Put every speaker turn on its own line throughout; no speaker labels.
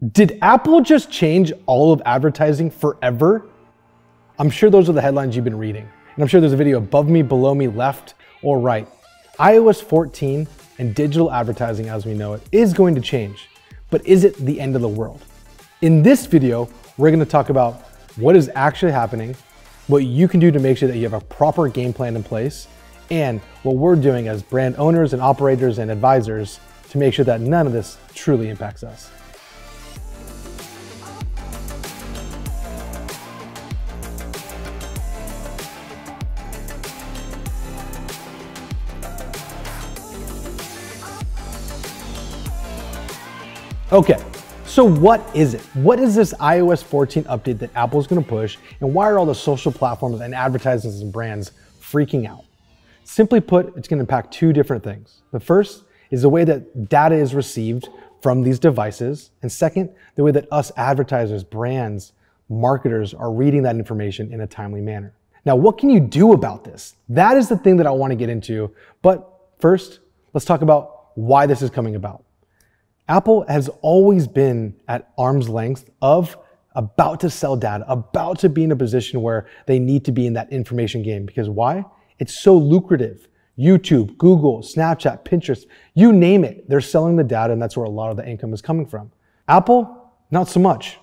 Did Apple just change all of advertising forever? I'm sure those are the headlines you've been reading. And I'm sure there's a video above me, below me, left, or right. iOS 14 and digital advertising as we know it is going to change. But is it the end of the world? In this video, we're gonna talk about what is actually happening, what you can do to make sure that you have a proper game plan in place, and what we're doing as brand owners and operators and advisors to make sure that none of this truly impacts us. Okay, so what is it? What is this iOS 14 update that Apple's gonna push, and why are all the social platforms and advertisers and brands freaking out? Simply put, it's gonna impact two different things. The first is the way that data is received from these devices, and second, the way that us advertisers, brands, marketers are reading that information in a timely manner. Now, what can you do about this? That is the thing that I wanna get into, but first, let's talk about why this is coming about. Apple has always been at arm's length of about to sell data, about to be in a position where they need to be in that information game. Because why? It's so lucrative. YouTube, Google, Snapchat, Pinterest, you name it, they're selling the data, and that's where a lot of the income is coming from. Apple, not so much.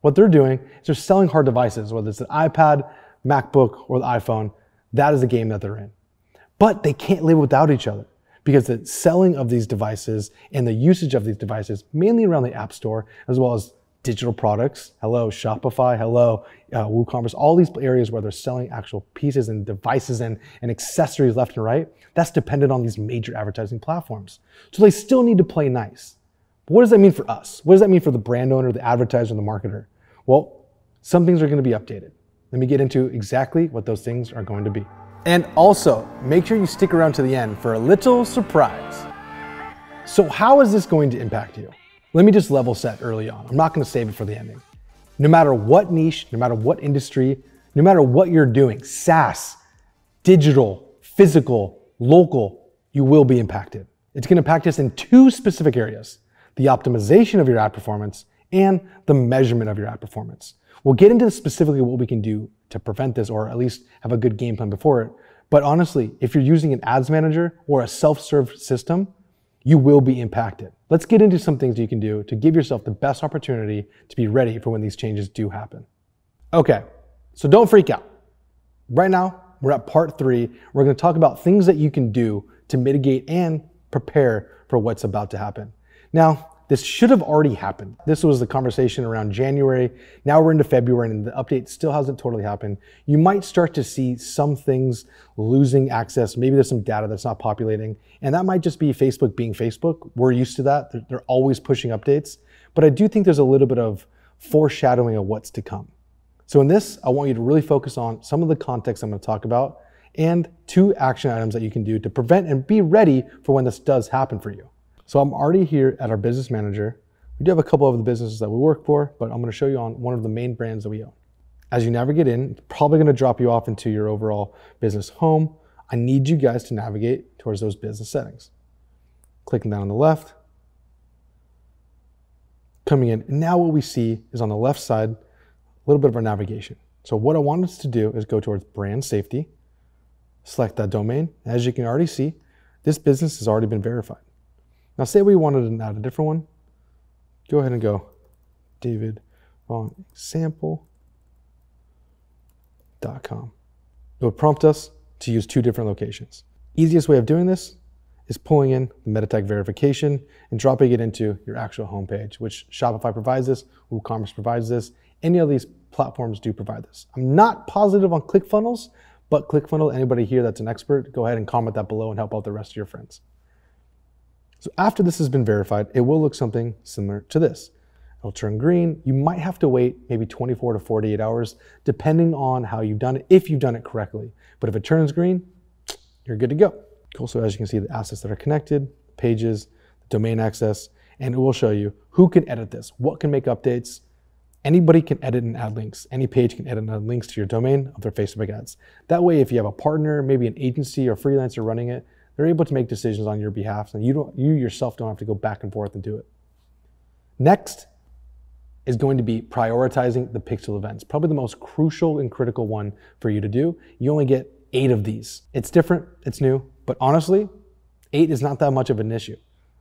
What they're doing is they're selling hard devices, whether it's an iPad, MacBook, or the iPhone. That is the game that they're in. But they can't live without each other because the selling of these devices and the usage of these devices, mainly around the App Store, as well as digital products, hello Shopify, hello uh, WooCommerce, all these areas where they're selling actual pieces and devices and, and accessories left and right, that's dependent on these major advertising platforms. So they still need to play nice. But what does that mean for us? What does that mean for the brand owner, the advertiser, the marketer? Well, some things are going to be updated. Let me get into exactly what those things are going to be. And also, make sure you stick around to the end for a little surprise. So how is this going to impact you? Let me just level set early on. I'm not gonna save it for the ending. No matter what niche, no matter what industry, no matter what you're doing, SaaS, digital, physical, local, you will be impacted. It's gonna impact us in two specific areas, the optimization of your ad performance and the measurement of your ad performance. We'll get into specifically what we can do to prevent this or at least have a good game plan before it. But honestly, if you're using an ads manager or a self-serve system, you will be impacted. Let's get into some things you can do to give yourself the best opportunity to be ready for when these changes do happen. Okay, so don't freak out. Right now, we're at part three. We're gonna talk about things that you can do to mitigate and prepare for what's about to happen. Now, this should have already happened. This was the conversation around January. Now we're into February and the update still hasn't totally happened. You might start to see some things losing access. Maybe there's some data that's not populating. And that might just be Facebook being Facebook. We're used to that. They're, they're always pushing updates. But I do think there's a little bit of foreshadowing of what's to come. So in this, I want you to really focus on some of the context I'm going to talk about and two action items that you can do to prevent and be ready for when this does happen for you. So I'm already here at our business manager. We do have a couple of the businesses that we work for, but I'm gonna show you on one of the main brands that we own. As you navigate in, it's probably gonna drop you off into your overall business home. I need you guys to navigate towards those business settings. Clicking down on the left, coming in. And now what we see is on the left side, a little bit of our navigation. So what I want us to do is go towards brand safety, select that domain. As you can already see, this business has already been verified. Now say we wanted to add a different one. Go ahead and go David Vaughn example.com. It would prompt us to use two different locations. Easiest way of doing this is pulling in the meta tag verification and dropping it into your actual homepage, which Shopify provides this, WooCommerce provides this, any of these platforms do provide this. I'm not positive on ClickFunnels, but ClickFunnels, anybody here that's an expert, go ahead and comment that below and help out the rest of your friends. So after this has been verified, it will look something similar to this. It'll turn green. You might have to wait maybe 24 to 48 hours, depending on how you've done it, if you've done it correctly. But if it turns green, you're good to go. Cool. So as you can see, the assets that are connected, pages, domain access, and it will show you who can edit this, what can make updates. Anybody can edit and add links. Any page can edit and add links to your domain of their Facebook ads. That way, if you have a partner, maybe an agency or freelancer running it, they're able to make decisions on your behalf, and you don't, you yourself don't have to go back and forth and do it. Next, is going to be prioritizing the pixel events. Probably the most crucial and critical one for you to do. You only get eight of these. It's different, it's new, but honestly, eight is not that much of an issue.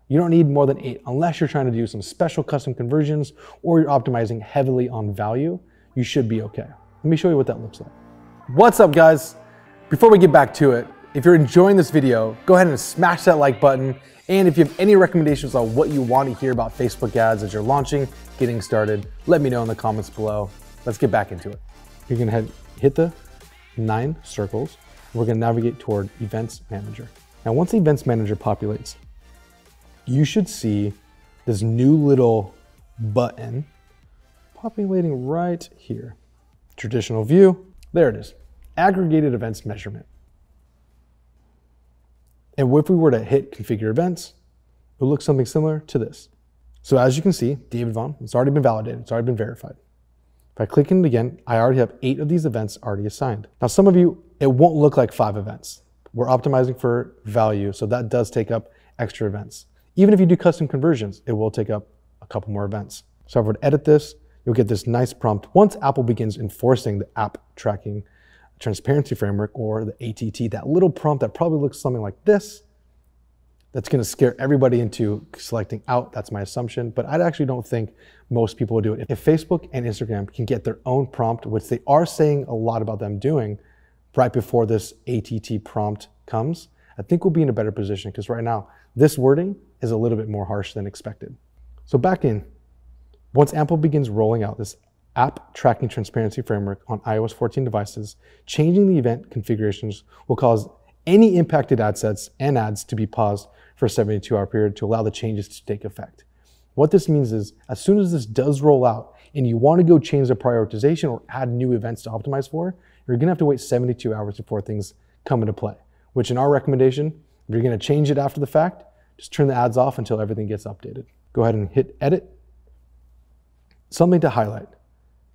You don't need more than eight unless you're trying to do some special custom conversions or you're optimizing heavily on value. You should be okay. Let me show you what that looks like. What's up, guys? Before we get back to it, if you're enjoying this video, go ahead and smash that like button. And if you have any recommendations on what you want to hear about Facebook ads as you're launching, getting started, let me know in the comments below. Let's get back into it. You're gonna hit the nine circles. We're gonna navigate toward Events Manager. Now, once Events Manager populates, you should see this new little button populating right here. Traditional view, there it is. Aggregated events measurement. And if we were to hit configure events, it would look something similar to this. So as you can see, David Vaughn, it's already been validated, it's already been verified. If I click in it again, I already have eight of these events already assigned. Now some of you, it won't look like five events. We're optimizing for value, so that does take up extra events. Even if you do custom conversions, it will take up a couple more events. So if I were to edit this, you'll get this nice prompt. Once Apple begins enforcing the app tracking transparency framework or the ATT, that little prompt that probably looks something like this, that's going to scare everybody into selecting out. That's my assumption, but I actually don't think most people will do it. If Facebook and Instagram can get their own prompt, which they are saying a lot about them doing right before this ATT prompt comes, I think we'll be in a better position because right now this wording is a little bit more harsh than expected. So back in, once Apple begins rolling out this app tracking transparency framework on iOS 14 devices, changing the event configurations will cause any impacted ad sets and ads to be paused for a 72 hour period to allow the changes to take effect. What this means is as soon as this does roll out and you want to go change the prioritization or add new events to optimize for, you're going to have to wait 72 hours before things come into play, which in our recommendation, if you're going to change it after the fact, just turn the ads off until everything gets updated. Go ahead and hit edit. Something to highlight.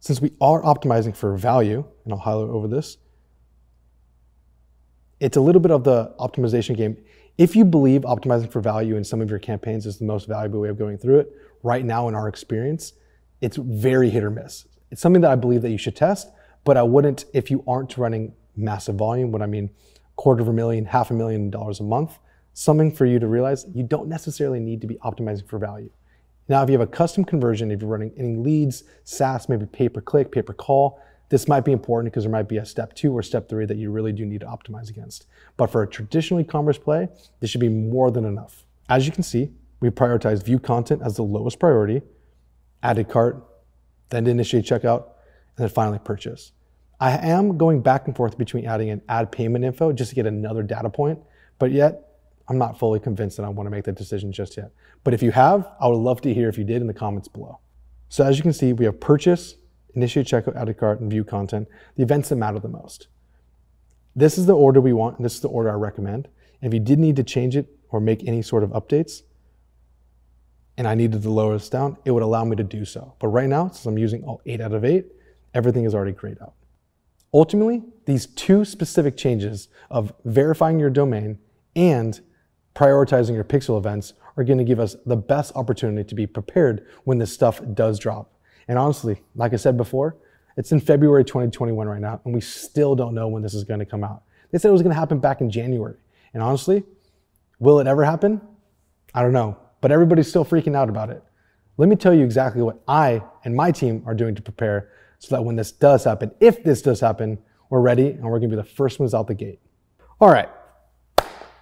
Since we are optimizing for value, and I'll highlight over this, it's a little bit of the optimization game. If you believe optimizing for value in some of your campaigns is the most valuable way of going through it, right now in our experience, it's very hit or miss. It's something that I believe that you should test, but I wouldn't if you aren't running massive volume, what I mean, quarter of a million, half a million dollars a month, something for you to realize you don't necessarily need to be optimizing for value. Now, if you have a custom conversion, if you're running any leads, SaaS, maybe pay per click, pay per call, this might be important because there might be a step two or step three that you really do need to optimize against. But for a traditional e-commerce play, this should be more than enough. As you can see, we prioritize view content as the lowest priority, added cart, then initiate checkout, and then finally purchase. I am going back and forth between adding an add payment info just to get another data point, but yet I'm not fully convinced that I want to make that decision just yet. But if you have, I would love to hear if you did in the comments below. So as you can see, we have purchase, initiate checkout, added cart, and view content, the events that matter the most. This is the order we want, and this is the order I recommend. And if you did need to change it or make any sort of updates, and I needed to lower this down, it would allow me to do so. But right now, since I'm using all eight out of eight, everything is already grayed out. Ultimately, these two specific changes of verifying your domain and prioritizing your pixel events are going to give us the best opportunity to be prepared when this stuff does drop. And honestly, like I said before, it's in February 2021 right now, and we still don't know when this is going to come out. They said it was going to happen back in January. And honestly, will it ever happen? I don't know, but everybody's still freaking out about it. Let me tell you exactly what I and my team are doing to prepare so that when this does happen, if this does happen, we're ready and we're going to be the first ones out the gate. All right.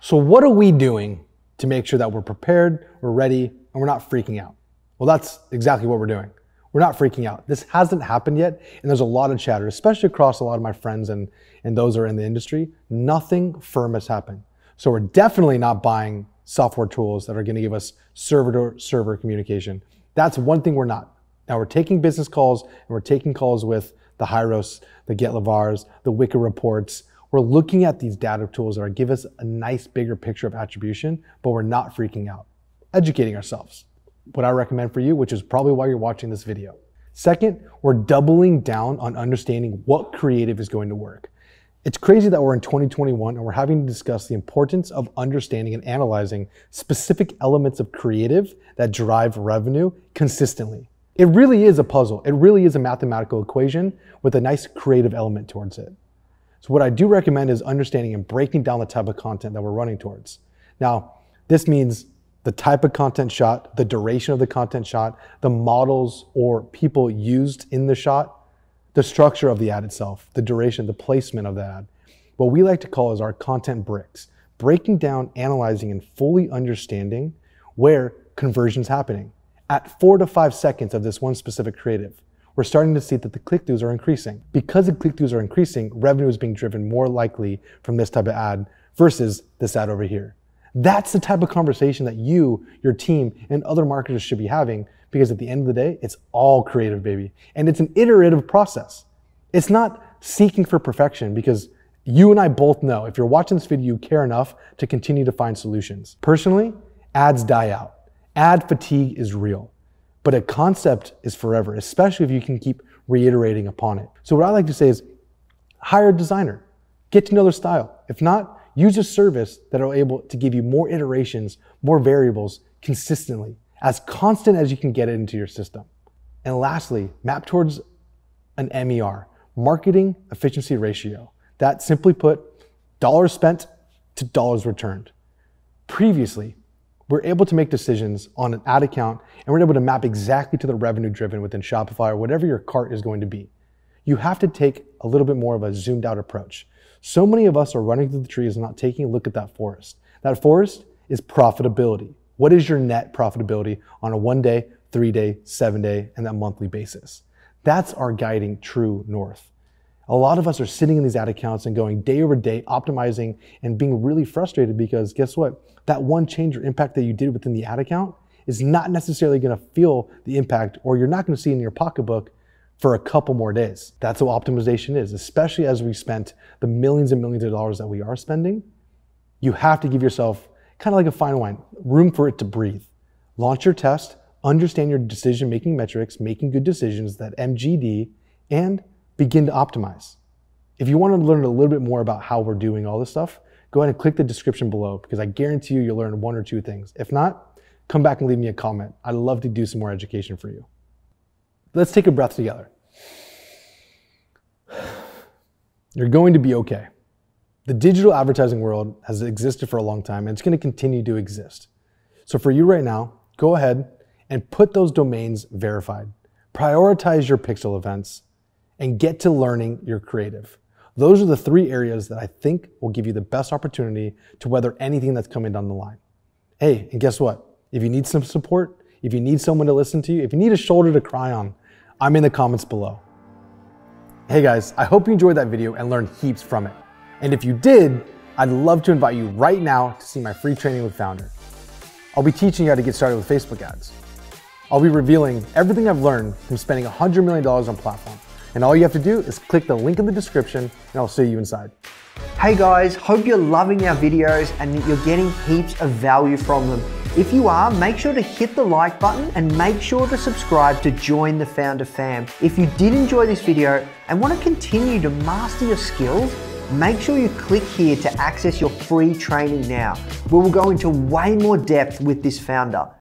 So, what are we doing to make sure that we're prepared, we're ready, and we're not freaking out? Well, that's exactly what we're doing. We're not freaking out. This hasn't happened yet, and there's a lot of chatter, especially across a lot of my friends and, and those are in the industry. Nothing firm has happened. So, we're definitely not buying software tools that are going to give us server to server communication. That's one thing we're not. Now, we're taking business calls and we're taking calls with the Hyros, the GetLavars, the Wicked reports, we're looking at these data tools that are give us a nice bigger picture of attribution, but we're not freaking out. Educating ourselves. What I recommend for you, which is probably why you're watching this video. Second, we're doubling down on understanding what creative is going to work. It's crazy that we're in 2021 and we're having to discuss the importance of understanding and analyzing specific elements of creative that drive revenue consistently. It really is a puzzle. It really is a mathematical equation with a nice creative element towards it. So what I do recommend is understanding and breaking down the type of content that we're running towards. Now, this means the type of content shot, the duration of the content shot, the models or people used in the shot, the structure of the ad itself, the duration, the placement of the ad. What we like to call is our content bricks, breaking down, analyzing, and fully understanding where conversion's happening. At four to five seconds of this one specific creative, we're starting to see that the click-throughs are increasing. Because the click-throughs are increasing, revenue is being driven more likely from this type of ad versus this ad over here. That's the type of conversation that you, your team, and other marketers should be having because at the end of the day, it's all creative, baby. And it's an iterative process. It's not seeking for perfection because you and I both know if you're watching this video, you care enough to continue to find solutions. Personally, ads die out. Ad fatigue is real, but a concept is forever, especially if you can keep reiterating upon it. So, what I like to say is hire a designer, get to know their style. If not, Use a service that are able to give you more iterations, more variables consistently, as constant as you can get it into your system. And lastly, map towards an MER, marketing efficiency ratio. That simply put, dollars spent to dollars returned. Previously, we're able to make decisions on an ad account and we're able to map exactly to the revenue driven within Shopify or whatever your cart is going to be. You have to take a little bit more of a zoomed out approach. So many of us are running through the trees and not taking a look at that forest. That forest is profitability. What is your net profitability on a one day, three day, seven day, and that monthly basis? That's our guiding true north. A lot of us are sitting in these ad accounts and going day over day, optimizing and being really frustrated because guess what? That one change or impact that you did within the ad account is not necessarily going to feel the impact, or you're not going to see in your pocketbook for a couple more days. That's what optimization is, especially as we spent the millions and millions of dollars that we are spending. You have to give yourself kind of like a fine wine, room for it to breathe. Launch your test, understand your decision making metrics, making good decisions, that MGD, and begin to optimize. If you want to learn a little bit more about how we're doing all this stuff, go ahead and click the description below because I guarantee you you'll learn one or two things. If not, come back and leave me a comment. I'd love to do some more education for you. Let's take a breath together. You're going to be okay. The digital advertising world has existed for a long time and it's going to continue to exist. So for you right now, go ahead and put those domains verified. Prioritize your pixel events and get to learning your creative. Those are the three areas that I think will give you the best opportunity to weather anything that's coming down the line. Hey, and guess what? If you need some support, if you need someone to listen to you, if you need a shoulder to cry on, I'm in the comments below. Hey guys, I hope you enjoyed that video and learned heaps from it. And if you did, I'd love to invite you right now to see my free training with Foundr. I'll be teaching you how to get started with Facebook ads. I'll be revealing everything I've learned from spending $100 million on platform. And all you have to do is click the link in the description and I'll see you inside.
Hey guys, hope you're loving our videos and that you're getting heaps of value from them. If you are, make sure to hit the like button and make sure to subscribe to join the Foundr fam. If you did enjoy this video and want to continue to master your skills, make sure you click here to access your free training now, we'll go into way more depth with this founder.